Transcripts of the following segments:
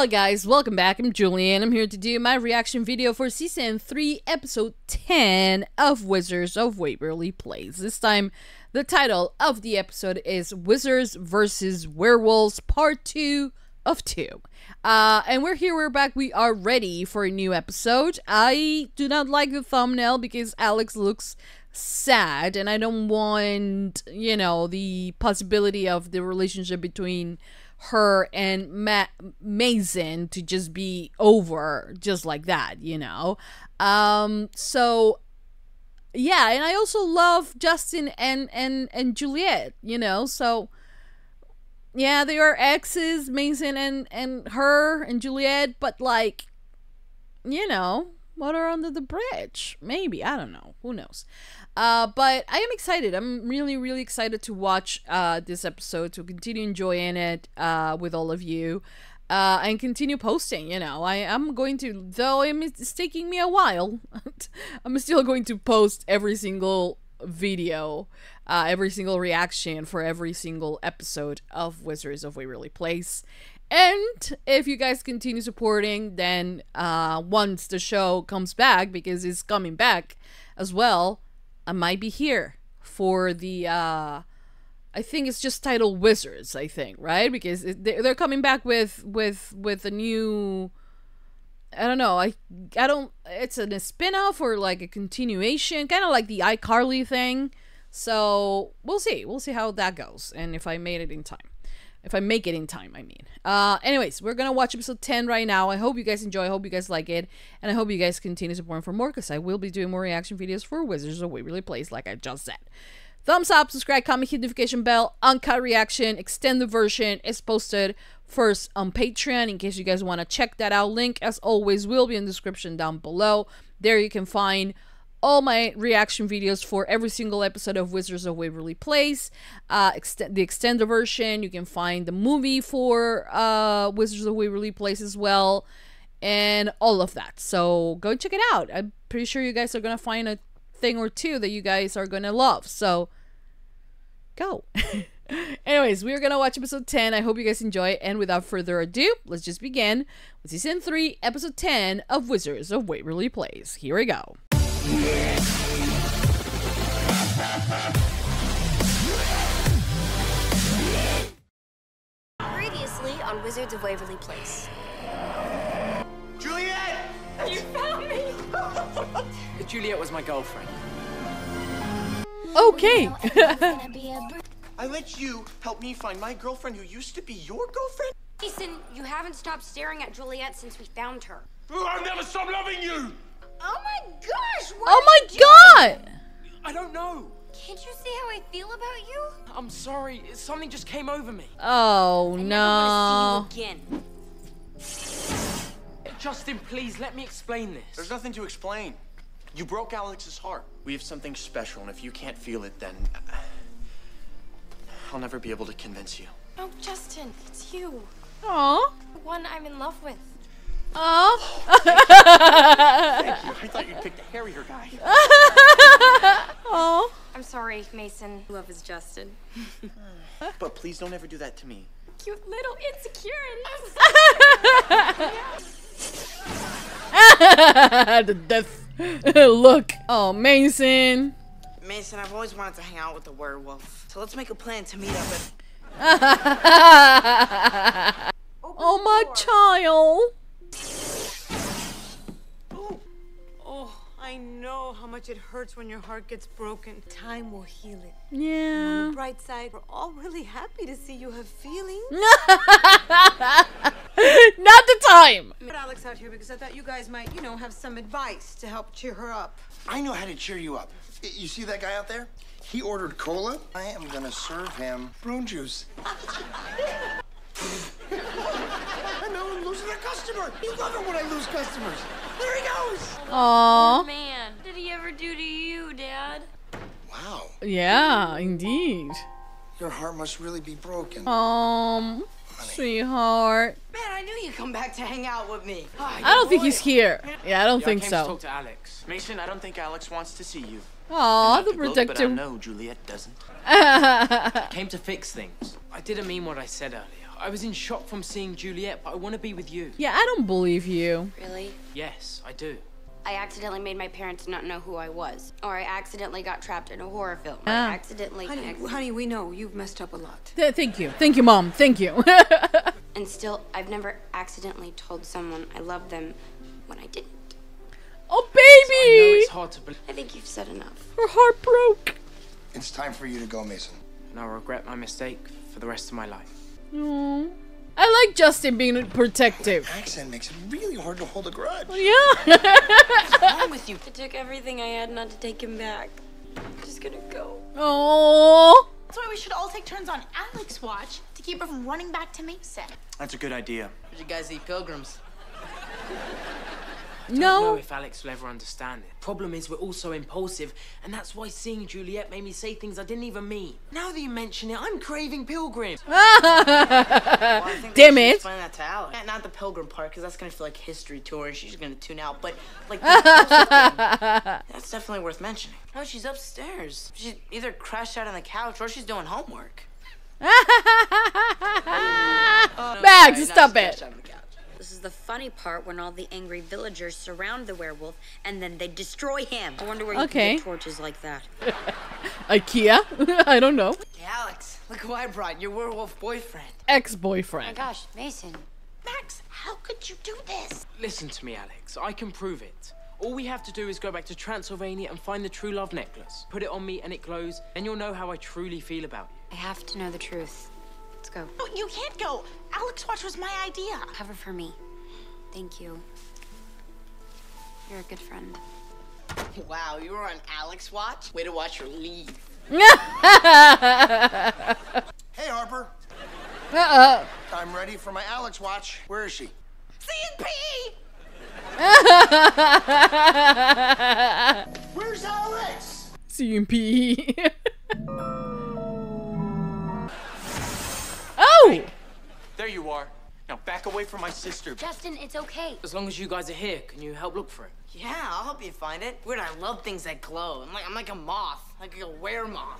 Hello guys, welcome back. I'm Julian. I'm here to do my reaction video for season 3, episode 10 of Wizards of Waverly Place. This time, the title of the episode is Wizards vs. Werewolves Part 2 of 2. Uh, and we're here, we're back, we are ready for a new episode. I do not like the thumbnail because Alex looks sad and I don't want, you know, the possibility of the relationship between her and Ma- Mason to just be over just like that, you know. Um so yeah, and I also love Justin and and and Juliet, you know. So yeah, they are exes, Mason and and her and Juliet, but like you know, water under the bridge. Maybe, I don't know. Who knows. Uh, but I am excited. I'm really, really excited to watch uh, this episode, to continue enjoying it uh, with all of you. Uh, and continue posting. You know, I am going to, though it's taking me a while. I'm still going to post every single video, uh, every single reaction for every single episode of Wizards of Waverly Place. And if you guys continue supporting, then uh, once the show comes back, because it's coming back as well, I might be here for the uh I think it's just titled Wizards, I think, right? Because they're coming back with with with a new I don't know. I I don't it's a, a spin-off or like a continuation, kind of like the iCarly thing. So, we'll see. We'll see how that goes and if I made it in time. If I make it in time, I mean. Uh, anyways, we're gonna watch episode 10 right now. I hope you guys enjoy. I hope you guys like it. And I hope you guys continue supporting for more because I will be doing more reaction videos for Wizards of Waverly Place, like I just said. Thumbs up, subscribe, comment, hit notification bell, uncut reaction, extended version is posted first on Patreon in case you guys want to check that out. Link, as always, will be in the description down below. There you can find all my reaction videos for every single episode of Wizards of Waverly Place. Uh, ext- the extended version, you can find the movie for uh, Wizards of Waverly Place as well, and all of that. So go check it out. I'm pretty sure you guys are gonna find a thing or two that you guys are gonna love. So go. Anyways, we're gonna watch episode 10. I hope you guys enjoy. And without further ado, let's just begin with season 3, episode 10 of Wizards of Waverly Place. Here we go. Previously on Wizards of Waverly Place. Juliet! You found me! Juliet was my girlfriend. Okay. I let you help me find my girlfriend who used to be your girlfriend? Mason, you haven't stopped staring at Juliet since we found her. I'll never stop loving you! Oh my gosh! What oh my did you god! I don't know. Can't you see how I feel about you? I'm sorry. Something just came over me. Oh I no. never want to see you again. Justin, please let me explain this. There's nothing to explain. You broke Alex's heart. We have something special, and if you can't feel it, then uh, I'll never be able to convince you. Oh, Justin, it's you. Aw. The one I'm in love with. Aw. Thank you. I thought you'd pick the hairier guy. oh. I'm sorry, Mason. Love is Justin. But please don't ever do that to me. Cute little insecurities. the death look. Oh, Mason. Mason, I've always wanted to hang out with the werewolf. So let's make a plan to meet up at. oh, my child. Oh, oh, I know how much it hurts when your heart gets broken. Time will heal it. Yeah. On the bright side, we're all really happy to see you have feelings. Not the time. Put Alex out here because I thought you guys might, you know, have some advice to help cheer her up. I know how to cheer you up. You see that guy out there? He ordered cola. I am gonna serve him prune juice. and now I'm losing a customer. You love it when I lose customers. There he goes. Aw. Man, did he ever do to you, Dad? Wow, Yeah, indeed. your heart must really be broken. Um, sweetheart. Man, I knew you'd come back to hang out with me. I don't think he's here. Yeah, I don't Yeah, think I came so. to talk to Alex. Mason, I don't think Alex wants to see you. Aw, Not the to protector. But I know Juliet doesn't. Came to fix things. I didn't mean what I said earlier. I was in shock from seeing Juliet, but I want to be with you. Yeah, I don't believe you. Really? Yes, I do. I accidentally made my parents not know who I was. Or I accidentally got trapped in a horror film. Ah. I accidentally. Honey, honey, we know you've messed up a lot. Th- thank you. Thank you, Mom. Thank you. And still, I've never accidentally told someone I love them when I didn't. oh, baby. I know baby! it's hard to believe, I think you've said enough. Her heart broke. It's time for you to go, Mason. and I'll regret my mistake for the rest of my life. Aw. I like Justin being protective. Accent makes it really hard to hold a grudge. Yeah. What's wrong with you? I took everything I had not to take him back. I'm just gonna go. Oh. That's why we should all take turns on Alex watch to keep her from running back to Mason. That's a good idea. Did you guys eat pilgrims? I don't know if Alex will ever understand it. Problem is, we're all so impulsive, and that's why seeing Juliet made me say things I didn't even mean. Now that you mention it, I'm craving pilgrim. Well, Damn it. Explain that to Alex. Not- Not the pilgrim part, because that's gonna feel like history to her, and she's gonna tune out. But like, thing, that's definitely worth mentioning. No, she's upstairs. She either crashed out on the couch or she's doing homework. Oh, Bags, Sorry, stop she it. This is the funny part when all the angry villagers surround the werewolf and then they destroy him. I wonder where you Okay. can get torches like that. IKEA? I don't know. Hey, Alex, look who I brought. Your werewolf boyfriend. Ex-boyfriend. Oh my gosh, Mason. Max, how could you do this? Listen to me, Alex. I can prove it. All we have to do is go back to Transylvania and find the true love necklace. Put it on me and it glows, and you'll know how I truly feel about you. I have to know the truth. Let's go. No, you can't go. Alex watch was my idea. Cover for me. Thank you. You're a good friend. Wow, you were on Alex watch? Way to watch her leave. Hey, Harper. Uh-uh. I'm ready for my Alex watch. Where is she? C&P! Where's Alex? CMP. oh! There you are. Now back away from my sister. Justin, it's okay. As long as you guys are here, can you help look for it? Yeah, I'll help you find it. Weird, I love things that glow. I'm like, I'm like a moth, like a weremoth.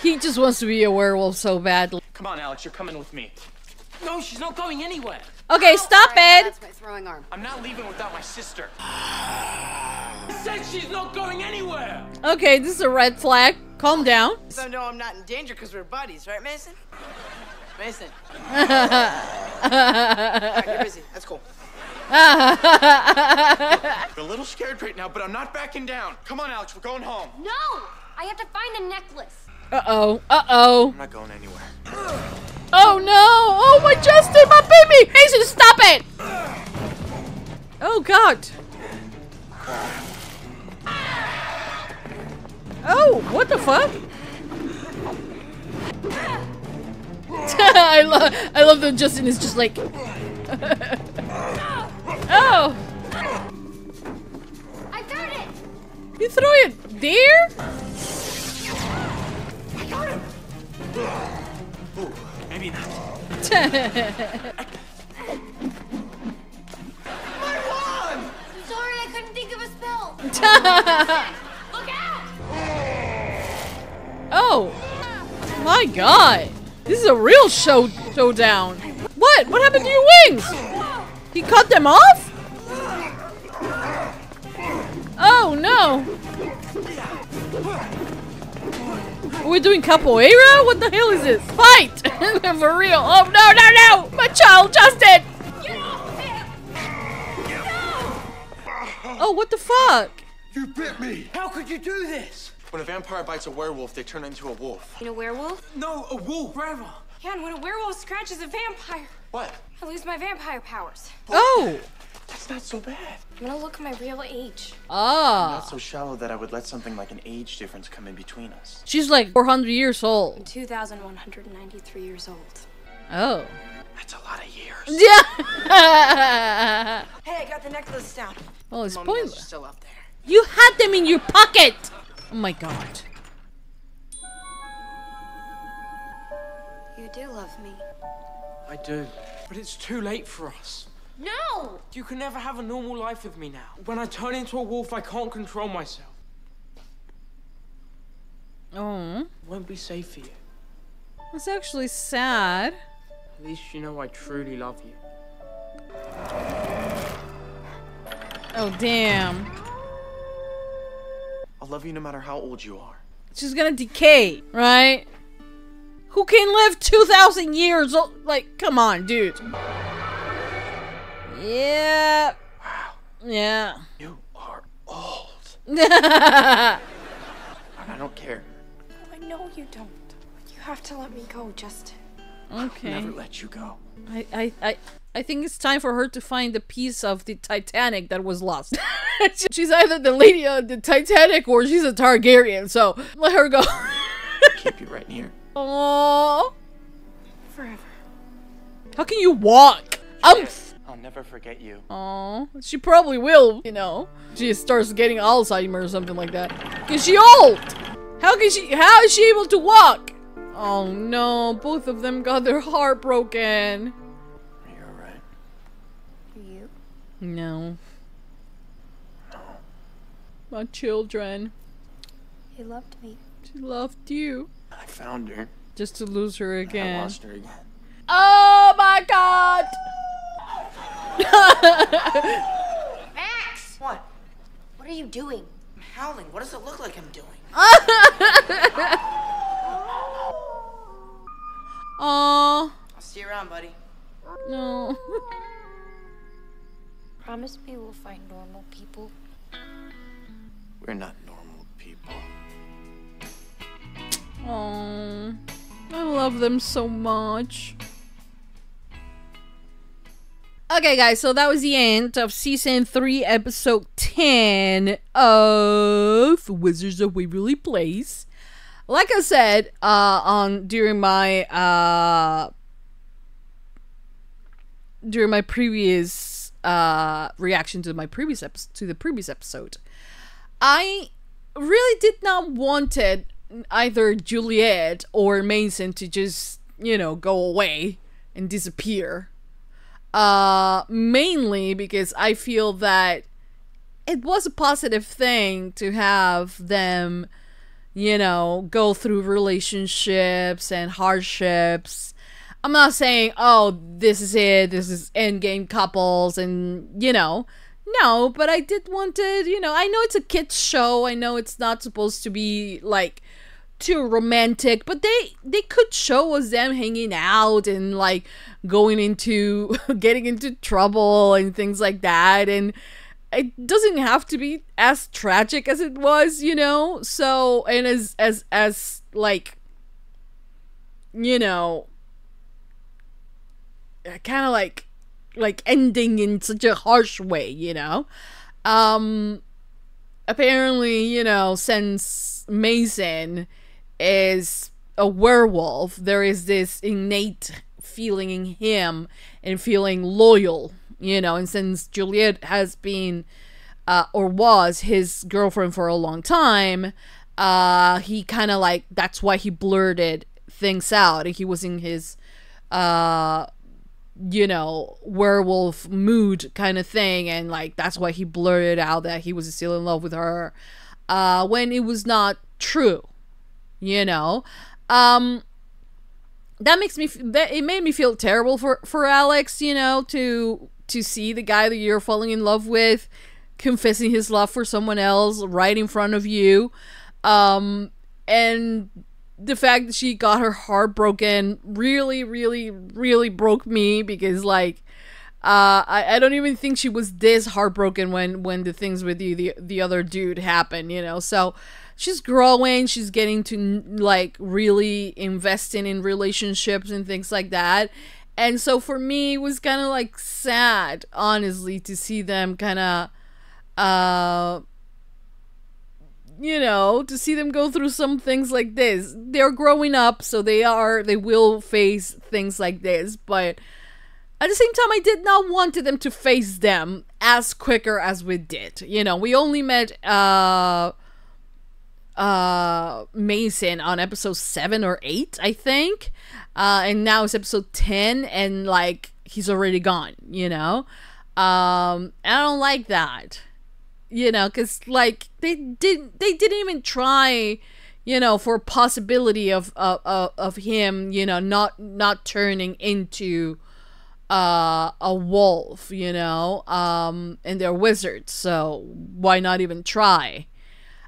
He just wants to be a werewolf so badly. Come on, Alex, you're coming with me. No, she's not going anywhere. Okay, stop All right, now it! That's my throwing arm. I'm not leaving without my sister. I said she's not going anywhere. Okay, this is a red flag. Calm down. So no, I'm not in danger because we're buddies, right, Mason? Mason. Alright, you're busy. That's cool. I'm a little scared right now, but I'm not backing down. Come on, Alex, we're going home. No! I have to find the necklace. Uh-oh. Uh-oh. I'm not going anywhere. Oh no! Oh my Justin, my baby! Mason, stop it! Oh god. Oh, what the fuck? I love I love that Justin is just like Oh! I got it! You throw it there? Maybe not. My wand! Sorry, I couldn't think of a spell. Look out! Oh! My god! This is a real show showdown. What? What happened to your wings? He cut them off? Oh no! We're we doing capoeira? What the hell is this? Fight! For real. Oh no, no, no! My child, Justin! Get off him! Oh, what the fuck? You bit me. How could you do this? When a vampire bites a werewolf, they turn into a wolf. You know werewolf? No, a wolf, forever. Yeah, and when a werewolf scratches a vampire, What? I lose my vampire powers. Oh! That's not so bad. I'm gonna look at my real age. Ah. Not so shallow that I would let something like an age difference come in between us. She's like 400 years old. 2,193 years old. Oh. That's a lot of years. Yeah! Hey, I got the necklace down. well, it's Mommy pointless. still up there. You had them in your pocket! Oh my god. You do love me. I do. But it's too late for us. No! You can never have a normal life with me now. When I turn into a wolf, I can't control myself. Oh. It won't be safe for you. That's actually sad. At least you know I truly love you. Oh, damn. I'll love you no matter how old you are. She's gonna decay, right? Who can live 2,000 years old? Like, come on, dude. Yeah. Wow. Yeah. You are old. I I don't care. I know you don't. You have to let me go, Justin. Okay. i Never let you go. I, I, I, I think it's time for her to find the piece of the Titanic that was lost. she's either the lady of the Titanic or she's a Targaryen, so let her go. Keep you right here. Aww. Forever. How can you walk? Um. I'll never forget you. Aww. She probably will, you know. She starts getting Alzheimer's or something like that. Cause she old. How can she? How is she able to walk? Oh no! Both of them got their heart broken. You're right. You? No. My children. He loved me. She loved you. I found her. Just to lose her and I again. lost her again. Oh my god! Max! What? What are you doing? I'm howling. What does it look like I'm doing? Oh. I'll see you around, buddy. No. Promise me we'll find normal people. We're not normal people. Aw. I love them so much. Okay, guys, so that was the end of season 3, episode 10 of Wizards of Waverly Place. Like I said, uh, on during my uh during my previous uh reaction to my previous episode to the previous episode, I really did not wanted either Juliet or Mason to just, you know, go away and disappear. Uh mainly because I feel that it was a positive thing to have them, you know, go through relationships and hardships. I'm not saying, oh, this is it, this is endgame couples, and, you know, no, but I did want to, you know, I know it's a kids show. I know it's not supposed to be like too romantic, but they they could show us them hanging out and like going into getting into trouble and things like that and it doesn't have to be as tragic as it was, you know? So, and as as as like you know, kind of like like ending in such a harsh way, you know. Um apparently, you know, since Mason is a werewolf, there is this innate feeling in him and feeling loyal, you know, and since Juliet has been uh, or was his girlfriend for a long time, uh, he kind of like that's why he blurted things out. He was in his uh you know, werewolf mood kind of thing. And like, that's why he blurted out that he was still in love with her, uh, when it was not true, you know? Um, that makes me, that it made me feel terrible for, for Alex, you know, to, to see the guy that you're falling in love with confessing his love for someone else right in front of you. Um, and the fact that she got her heart broken really, really, really broke me because like uh, I, I don't even think she was this heartbroken when when the things with the, the the other dude happened, you know. So she's growing, she's getting to like really investing in relationships and things like that. And so for me, it was kind of like sad, honestly, to see them kind of uh you know, to see them go through some things like this. They're growing up, so they are they will face things like this, but at the same time I did not want them to face them as quicker as we did. You know, we only met uh uh Mason on episode 7 or 8, I think. Uh and now it's episode 10 and like he's already gone, you know? Um I don't like that you know because like they didn't they didn't even try you know, for possibility of of of him, you know, not not turning into uh, a wolf, you know, um, and they're wizards, so why not even try?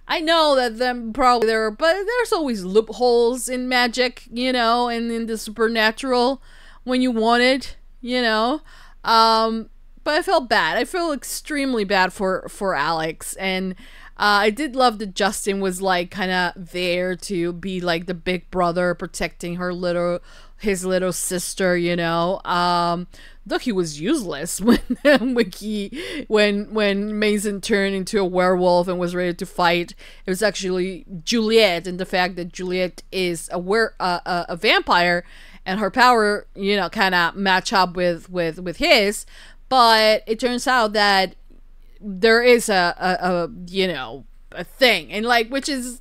I know that them probably there, but there's always loopholes in magic, you know, and in the supernatural when you want it, you know. Um, but I felt bad. I feel extremely bad for for Alex, and uh, I did love that Justin was like kind of there to be like the big brother protecting her little his little sister, you know. Um, though he was useless when when he when when Mason turned into a werewolf and was ready to fight. It was actually Juliet, and the fact that Juliet is a were uh, a, a vampire and her power, you know, kind of match up with with with his. But it turns out that there is a, a, a you know a thing, and like which is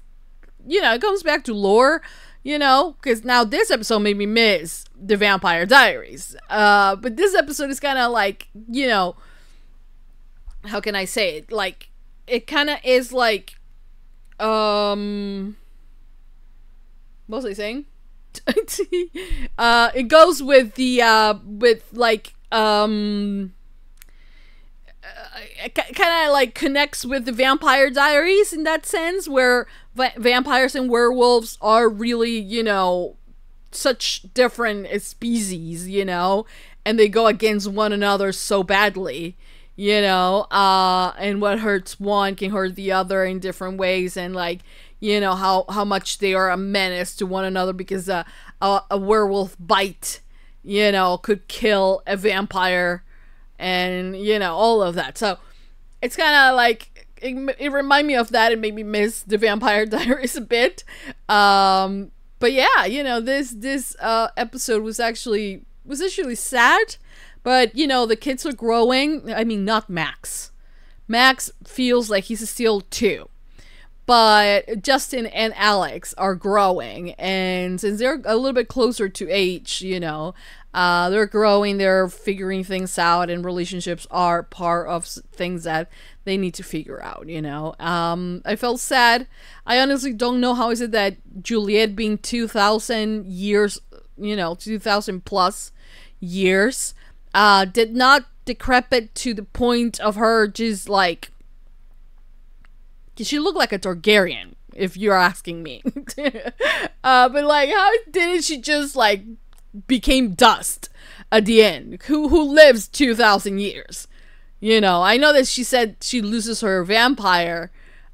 you know it comes back to lore, you know, because now this episode made me miss the Vampire Diaries. Uh, but this episode is kind of like you know how can I say it like it kind of is like um what was I saying? uh, it goes with the uh, with like um, uh, kind of like connects with the Vampire Diaries in that sense, where va- vampires and werewolves are really you know such different species, you know, and they go against one another so badly you know? Uh and what hurts one can hurt the other in different ways and like you know how how much they are a menace to one another because a, a werewolf bite you know could kill a vampire and you know all of that. So it's kind of like it, it reminded me of that. And made me miss the vampire diaries a bit. Um but yeah you know this this uh episode was actually was actually sad but you know the kids are growing. I mean not max. Max feels like he's still too but Justin and Alex are growing, and since they're a little bit closer to age, you know, uh, they're growing, they're figuring things out, and relationships are part of things that they need to figure out, you know. Um, I felt sad. I honestly don't know how is it that Juliet being 2,000 years, you know, 2,000 plus years, uh, did not decrepit to the point of her just like she looked like a Targaryen, if you're asking me. uh, but like, how didn't she just like became dust at the end? Who who lives two thousand years? You know, I know that she said she loses her vampire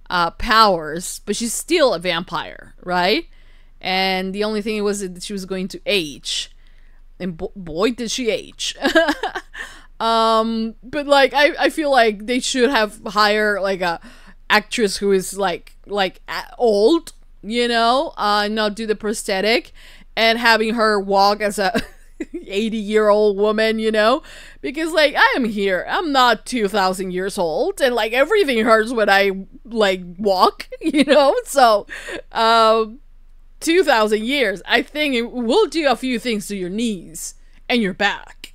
uh, powers, but she's still a vampire, right? And the only thing was that she was going to age, and bo- boy, did she age. um, but like, I I feel like they should have hire like a actress who is like like old, you know, uh, not do the prosthetic, and having her walk as a 80 year old woman, you know, because like I am here, I'm not 2,000 years old, and like everything hurts when I like walk, you know, so um. 2000 years, I think it will do a few things to your knees and your back.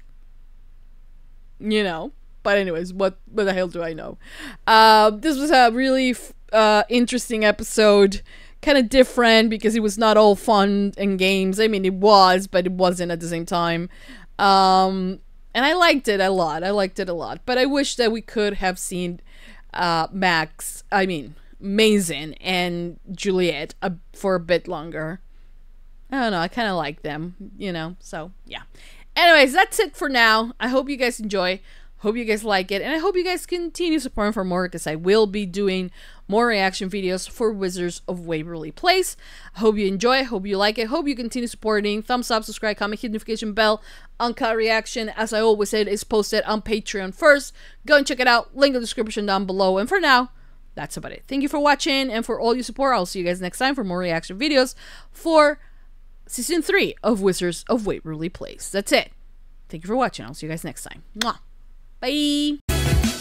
You know? But anyways, what what the hell do I know? Uh, this was a really uh, interesting episode, kind of different because it was not all fun and games. I mean, it was, but it wasn't at the same time. Um, and I liked it a lot. I liked it a lot. But I wish that we could have seen uh, Max. I mean, Mason and Juliet a, for a bit longer. I don't know. I kind of like them, you know. So yeah. Anyways, that's it for now. I hope you guys enjoy. Hope you guys like it, and I hope you guys continue supporting for more because I will be doing more reaction videos for Wizards of Waverly Place. Hope you enjoy, hope you like it, hope you continue supporting. Thumbs up, subscribe, comment, hit notification bell. Uncut reaction, as I always said, is posted on Patreon first. Go and check it out. Link in the description down below. And for now, that's about it. Thank you for watching and for all your support. I'll see you guys next time for more reaction videos for season 3 of Wizards of Waverly Place. That's it. Thank you for watching. I'll see you guys next time. Mwah. Bye.